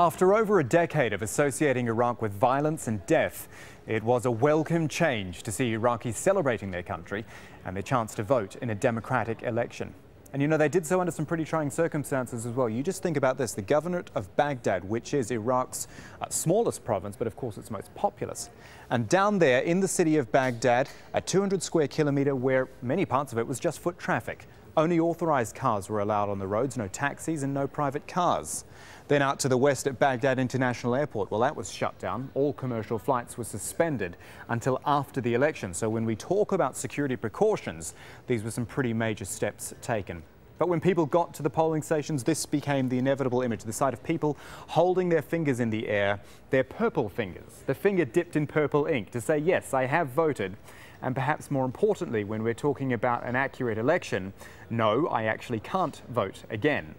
After over a decade of associating Iraq with violence and death, it was a welcome change to see Iraqis celebrating their country and their chance to vote in a democratic election. And you know, they did so under some pretty trying circumstances as well. You just think about this the governorate of Baghdad, which is Iraq's uh, smallest province, but of course its most populous. And down there in the city of Baghdad, a 200 square kilometre where many parts of it was just foot traffic. Only authorised cars were allowed on the roads, no taxis and no private cars. Then out to the west at Baghdad International Airport, well, that was shut down. All commercial flights were suspended until after the election. So when we talk about security precautions, these were some pretty major steps taken. But when people got to the polling stations, this became the inevitable image, the sight of people holding their fingers in the air, their purple fingers, the finger dipped in purple ink to say, yes, I have voted. And perhaps more importantly, when we're talking about an accurate election, no, I actually can't vote again.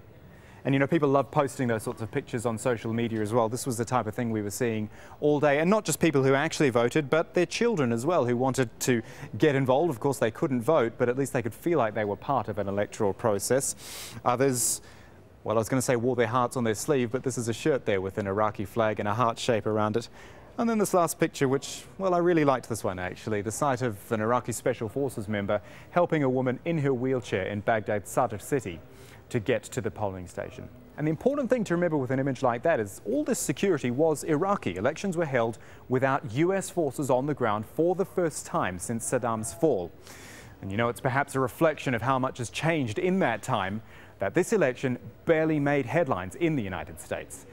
And you know, people love posting those sorts of pictures on social media as well. This was the type of thing we were seeing all day. And not just people who actually voted, but their children as well who wanted to get involved. Of course, they couldn't vote, but at least they could feel like they were part of an electoral process. Others well, I was going to say wore their hearts on their sleeve, but this is a shirt there with an Iraqi flag and a heart shape around it. And then this last picture, which, well, I really liked this one actually, the sight of an Iraqi Special Forces member helping a woman in her wheelchair in Baghdad's Sadr city to get to the polling station. And the important thing to remember with an image like that is all this security was Iraqi. Elections were held without US forces on the ground for the first time since Saddam's fall. And you know, it's perhaps a reflection of how much has changed in that time that this election barely made headlines in the United States.